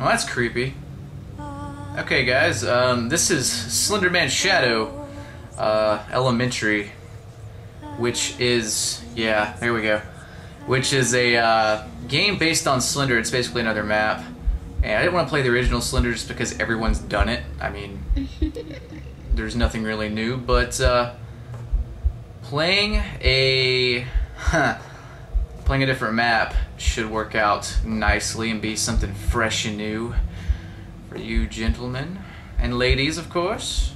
Well, that's creepy. Okay, guys, um, this is Slenderman Shadow uh, Elementary, which is yeah, there we go, which is a uh, game based on Slender. It's basically another map, and I didn't want to play the original Slender just because everyone's done it. I mean, there's nothing really new, but uh, playing a playing a different map should work out nicely and be something fresh and new for you gentlemen and ladies, of course.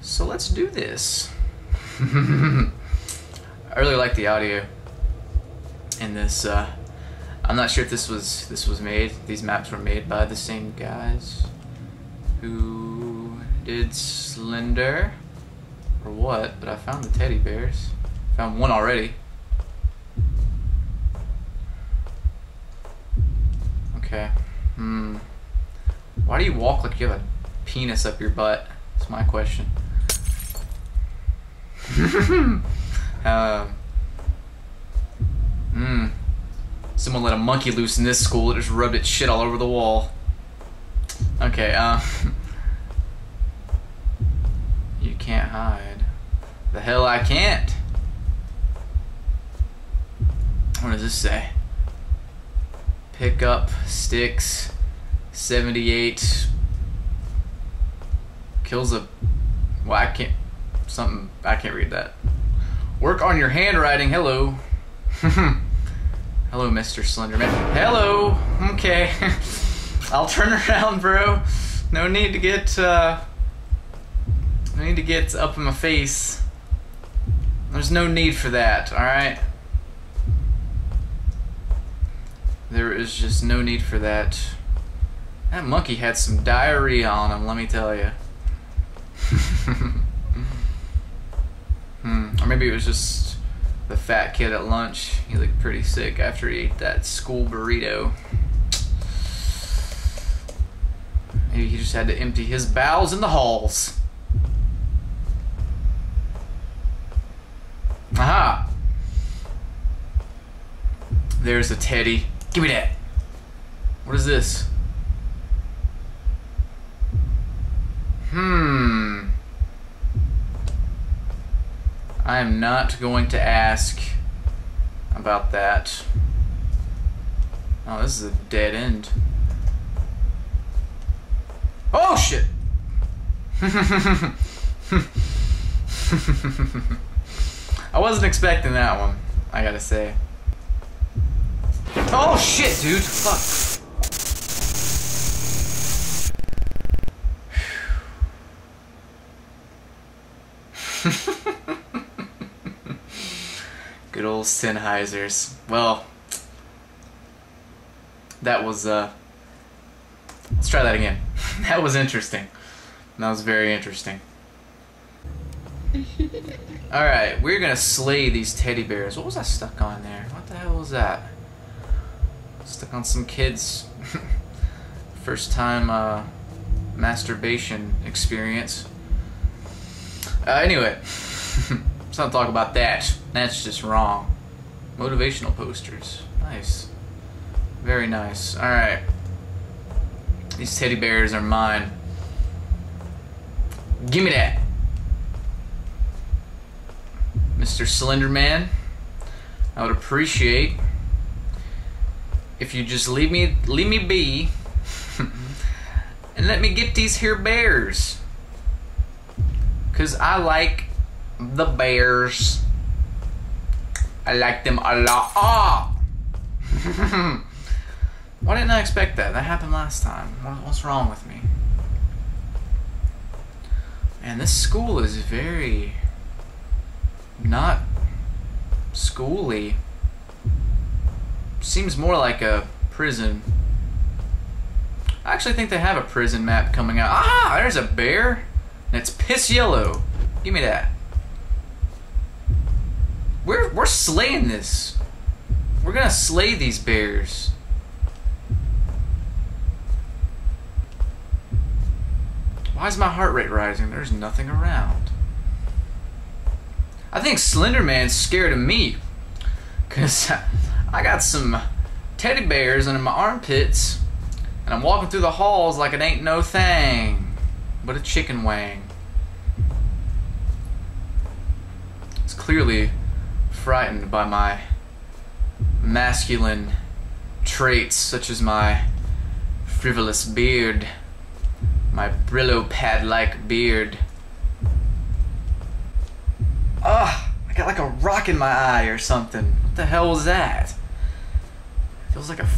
So let's do this. I really like the audio in this. Uh, I'm not sure if this was this was made. These maps were made by the same guys who did Slender or what? But I found the teddy bears. Found one already. Okay. Hmm. Why do you walk like you have a penis up your butt? That's my question. um. Hmm. Someone let a monkey loose in this school. It just rubbed its shit all over the wall. Okay. Um. you can't hide. The hell I can't. What does this say? Pick up sticks 78 kills a well I can't something I can't read that. Work on your handwriting. Hello. Hello, Mr. Slenderman. Hello. Okay. I'll turn around, bro. No need to get uh no need to get up in my face. There's no need for that, alright? There is just no need for that. That monkey had some diarrhea on him, let me tell you. hmm. Or maybe it was just the fat kid at lunch. He looked pretty sick after he ate that school burrito. Maybe he just had to empty his bowels in the halls. Aha! There's a teddy. Give me that. What is this? Hmm. I am not going to ask about that. Oh, this is a dead end. Oh, shit! I wasn't expecting that one, I gotta say. Oh shit, dude. Fuck. Good old Sennheisers. Well, that was, uh, let's try that again. that was interesting. That was very interesting. Alright, we're gonna slay these teddy bears. What was I stuck on there? What the hell was that? Stuck on some kids. First time uh, masturbation experience. Uh, anyway, let's not talk about that. That's just wrong. Motivational posters. Nice. Very nice. Alright. These teddy bears are mine. Give me that. Mr. Slenderman, I would appreciate if you just leave me leave me be and let me get these here bears. Cause I like the bears. I like them a lot. Ah! Why didn't I expect that? That happened last time. What's wrong with me? And this school is very not schooly. Seems more like a prison. I actually think they have a prison map coming out. Ah, there's a bear. And it's piss yellow. Give me that. We're we're slaying this. We're gonna slay these bears. Why is my heart rate rising? There's nothing around. I think Slender Man's scared of me. Because I got some teddy bears under my armpits, and I'm walking through the halls like it ain't no thing but a chicken wang. It's clearly frightened by my masculine traits, such as my frivolous beard, my Brillo pad like beard. Ugh, I got like a rock in my eye or something. What the hell was that? Feels like a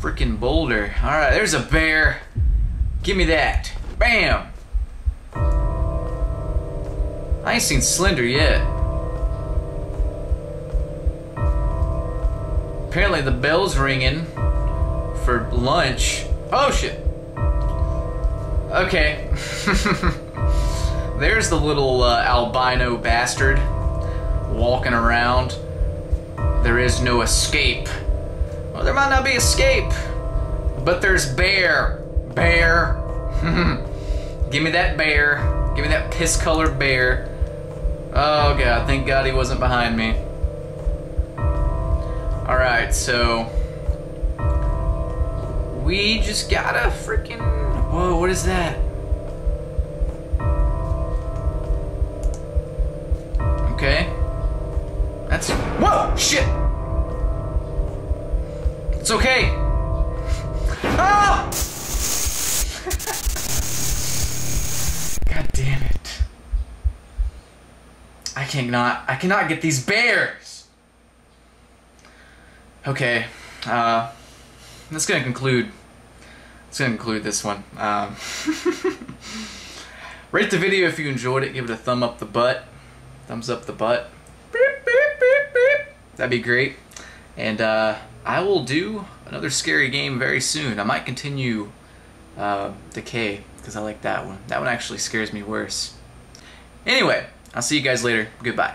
freaking boulder. Alright, there's a bear. Give me that. Bam! I ain't seen Slender yet. Apparently the bell's ringing for lunch. Oh shit. Okay. There's the little uh, albino bastard walking around. There is no escape. Well, there might not be escape, but there's bear. Bear. Give me that bear. Give me that piss colored bear. Oh god, thank god he wasn't behind me. Alright, so. We just gotta freaking. Whoa, what is that? Okay. That's. Whoa! Shit! It's okay! Ah! God damn it. I cannot. I cannot get these bears! Okay. Uh. That's gonna conclude. That's gonna conclude this one. Um, rate the video if you enjoyed it. Give it a thumb up the butt. Thumbs up the butt. Beep, beep, beep, beep. That'd be great. And uh, I will do another scary game very soon. I might continue uh, Decay because I like that one. That one actually scares me worse. Anyway, I'll see you guys later. Goodbye.